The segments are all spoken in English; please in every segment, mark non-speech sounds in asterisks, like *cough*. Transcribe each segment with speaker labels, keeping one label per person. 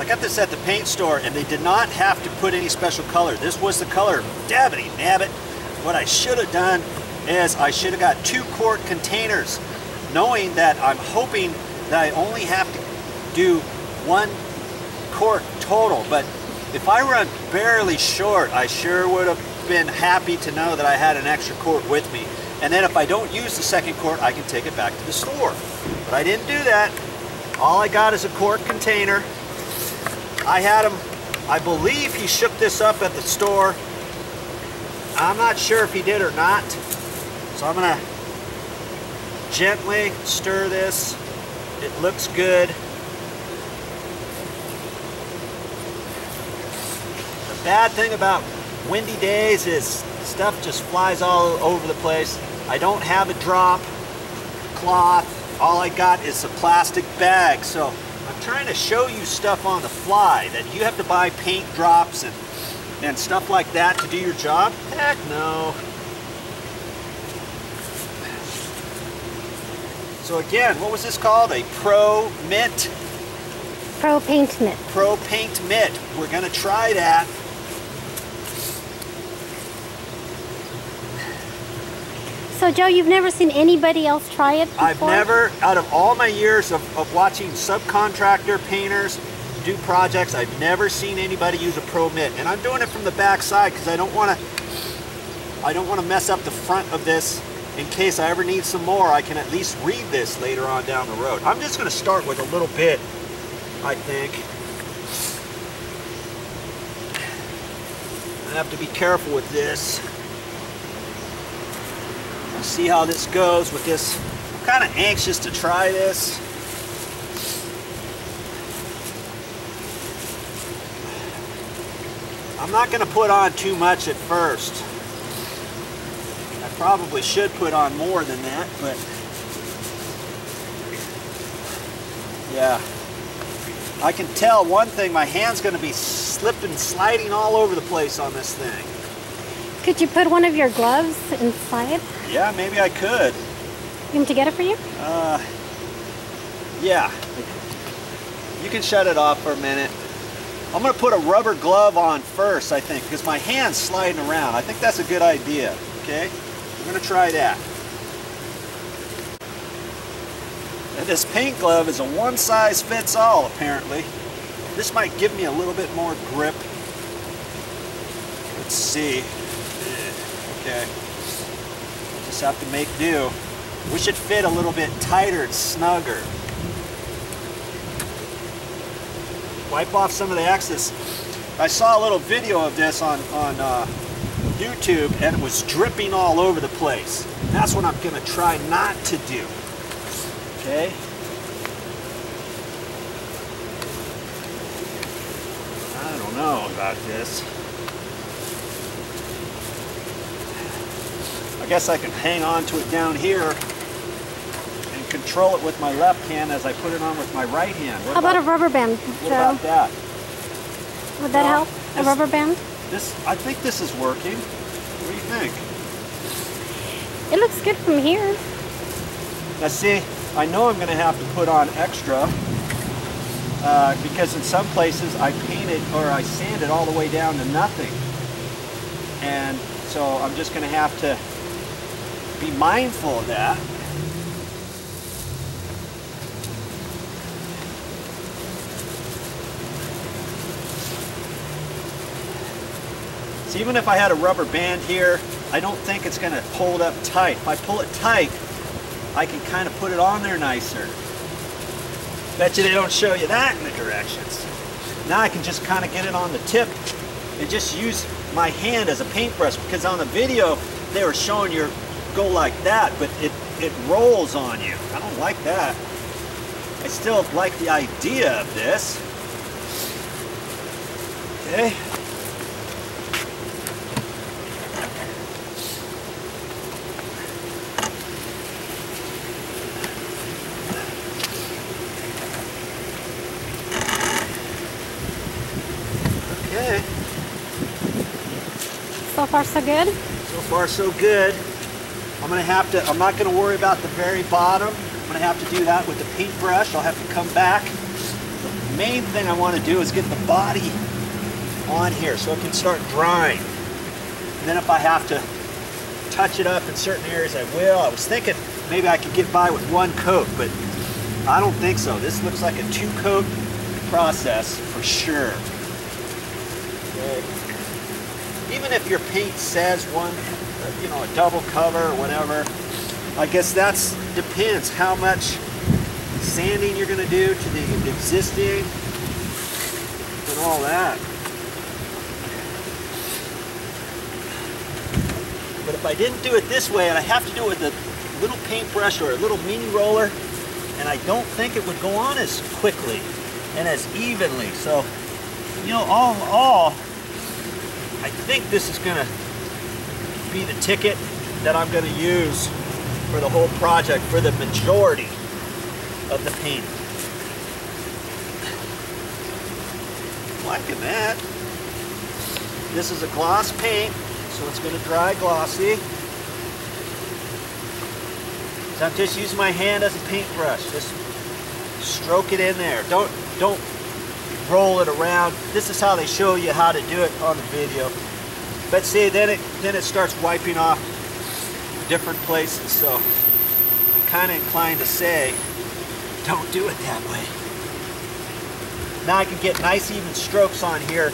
Speaker 1: I got this at the paint store and they did not have to put any special color. This was the color. Dabbity nabbit. What I should have done is I should have got two quart containers knowing that I'm hoping that I only have to do one quart total. But if I run barely short, I sure would have been happy to know that I had an extra quart with me. And then if I don't use the second quart, I can take it back to the store. But I didn't do that. All I got is a quart container. I had him, I believe he shook this up at the store. I'm not sure if he did or not. So I'm gonna gently stir this. It looks good. The bad thing about windy days is stuff just flies all over the place. I don't have a drop cloth. All I got is a plastic bag. So trying to show you stuff on the fly that you have to buy paint drops and, and stuff like that to do your job. Heck no. So again, what was this called? A Pro Mitt?
Speaker 2: Pro Paint Mitt.
Speaker 1: Pro Paint Mitt. We're gonna try that.
Speaker 2: So Joe, you've never seen anybody else try it before?
Speaker 1: I've never, out of all my years of, of watching subcontractor painters do projects, I've never seen anybody use a Pro Mitt. And I'm doing it from the back side because I don't want to I don't want to mess up the front of this in case I ever need some more. I can at least read this later on down the road. I'm just going to start with a little bit, I think. I have to be careful with this see how this goes with this. I'm kind of anxious to try this. I'm not going to put on too much at first. I probably should put on more than that, but yeah. I can tell one thing, my hand's going to be slipping, sliding all over the place on this thing.
Speaker 2: Could you put one of your gloves inside?
Speaker 1: Yeah, maybe I could.
Speaker 2: You want to get it for you?
Speaker 1: Uh, yeah. You can shut it off for a minute. I'm going to put a rubber glove on first, I think, because my hand's sliding around. I think that's a good idea, okay? I'm going to try that. And this paint glove is a one size fits all, apparently. This might give me a little bit more grip. Let's see. Okay. Just have to make do. Wish it fit a little bit tighter and snugger. Wipe off some of the excess. I saw a little video of this on, on uh, YouTube and it was dripping all over the place. That's what I'm gonna try not to do. Okay? I don't know about this. Guess I can hang on to it down here and control it with my left hand as I put it on with my right hand.
Speaker 2: What How about, about, a rubber band,
Speaker 1: What about that?
Speaker 2: Would that help? This, a rubber band?
Speaker 1: This, I think this is working. What do you think?
Speaker 2: It looks good from here.
Speaker 1: Now see, I know I'm going to have to put on extra uh, because in some places I paint it or I sand it all the way down to nothing. And so I'm just going to have to be mindful of that. So even if I had a rubber band here, I don't think it's going to hold up tight. If I pull it tight, I can kind of put it on there nicer. Bet you they don't show you that in the directions. Now I can just kind of get it on the tip and just use my hand as a paintbrush because on the video they were showing your go like that, but it, it rolls on you. I don't like that. I still like the idea of this. Okay. Okay.
Speaker 2: So far so good?
Speaker 1: So far so good. I'm gonna have to, I'm not gonna worry about the very bottom. I'm gonna have to do that with the paintbrush. I'll have to come back, The main thing I want to do is get the body on here so it can start drying. And then if I have to touch it up in certain areas, I will. I was thinking maybe I could get by with one coat, but I don't think so. This looks like a two coat process for sure. Okay. Even if your paint says one, you know, a double cover or whatever, I guess that's depends how much sanding you're going to do to the existing and all that. But if I didn't do it this way, and I have to do it with a little paintbrush or a little mini roller, and I don't think it would go on as quickly and as evenly. So, you know, all in all, I think this is gonna be the ticket that I'm gonna use for the whole project for the majority of the paint. Liking that. This is a gloss paint, so it's gonna dry glossy. So I'm just using my hand as a paintbrush. Just stroke it in there. Don't don't roll it around. This is how they show you how to do it on the video. But see, then it then it starts wiping off different places. So I'm kind of inclined to say, don't do it that way. Now I can get nice even strokes on here,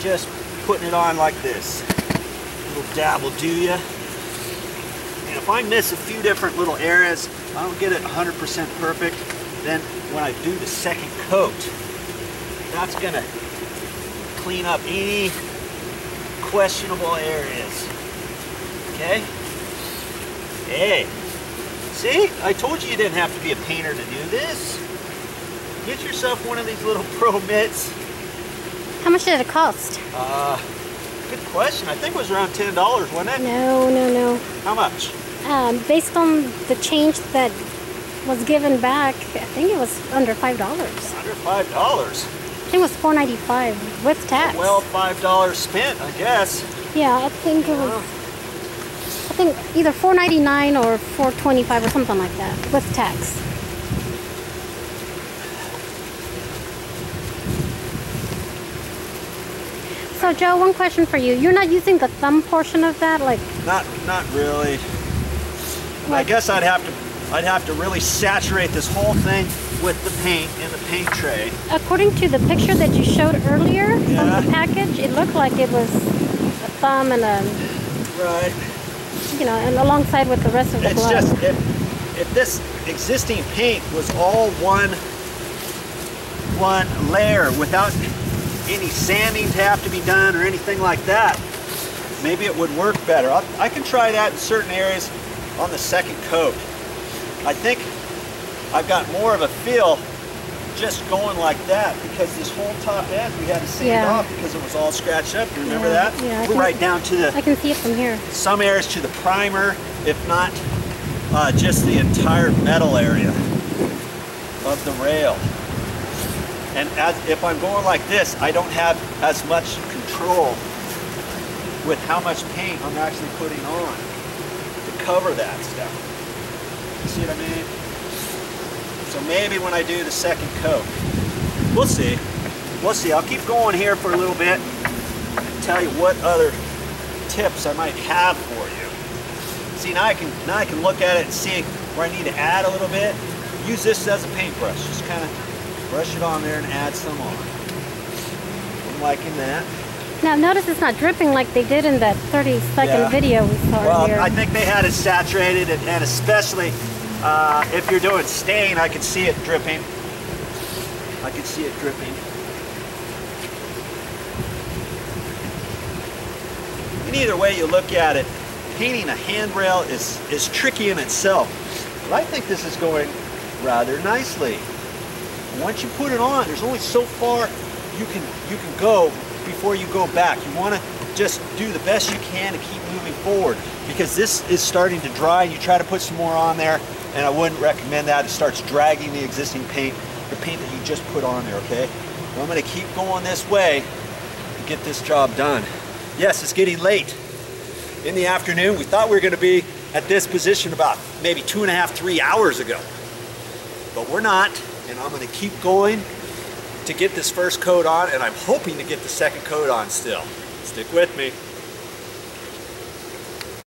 Speaker 1: just putting it on like this. A little dab will do ya. And if I miss a few different little areas, I don't get it 100% perfect, then when I do the second coat, that's gonna clean up any questionable areas. Okay? Hey, see? I told you you didn't have to be a painter to do this. Get yourself one of these little *laughs* pro mitts.
Speaker 2: How much did it cost?
Speaker 1: Uh, good question. I think it was around $10, wasn't it?
Speaker 2: No, no, no.
Speaker 1: How much?
Speaker 2: Um, based on the change that was given back, I think it was under five dollars.
Speaker 1: Under five dollars.
Speaker 2: I think it was four ninety five with tax.
Speaker 1: Well, five dollars spent, I guess.
Speaker 2: yeah, I think it was. I think either four ninety nine or four twenty five or something like that with tax. So Joe, one question for you. You're not using the thumb portion of that, like
Speaker 1: Not, not really. I guess I'd have to, I'd have to really saturate this whole thing with the paint in the paint tray.
Speaker 2: according to the picture that you showed earlier
Speaker 1: Yeah.
Speaker 2: from the package, it looked like it was a thumb and a
Speaker 1: Right.
Speaker 2: you know, and alongside with the rest of the
Speaker 1: It's
Speaker 2: glove.
Speaker 1: just if, if this existing paint was all one one layer without any sanding to have to be done or anything like that, maybe it would work better. I'll, I can try that in certain areas on the second coat. I think I've got more of a feel just going like that because this whole top end we had to sand
Speaker 2: Yeah.
Speaker 1: off because it was all scratched up. You remember
Speaker 2: Yeah,
Speaker 1: that?
Speaker 2: yeah, I
Speaker 1: We're
Speaker 2: can-
Speaker 1: right down to the
Speaker 2: I can see it from here.
Speaker 1: some areas to the primer, if not uh, just the entire metal area of the rail. And as, if I'm going like this, I don't have as much control with how much paint I'm actually putting on to cover that stuff. You see what I mean? So maybe when I do the second coat, we'll see. We'll see. I'll keep going here for a little bit and tell you what other tips I might have for you. See, now I can now I can look at it and see where I need to add a little bit. Use this as a paintbrush. Just kind of brush it on there and add some on. I'm liking that.
Speaker 2: Now notice it's not dripping like they did in that 30 second
Speaker 1: Yeah.
Speaker 2: video we saw
Speaker 1: Well,
Speaker 2: earlier.
Speaker 1: I think they had it saturated, and, and especially uh, if you're doing stain, I can see it dripping. I can see it dripping. And either way you look at it, painting a handrail is, is tricky in itself. But I think this is going rather nicely. Once you put it on, there's only so far you can you can go before you go back. You want to just do the best you can to keep moving forward because this is starting to dry. And you try to put some more on there, and I wouldn't recommend that. It starts dragging the existing paint, the paint that you just put on there. Okay, I'm going to keep going this way to get this job done. Yes, it's getting late in the afternoon. We thought we were going to be at this position about maybe two and a half, three hours ago but we're not. And I'm going to keep going to get this first coat on and I'm hoping to get the second coat on still. Stick with me.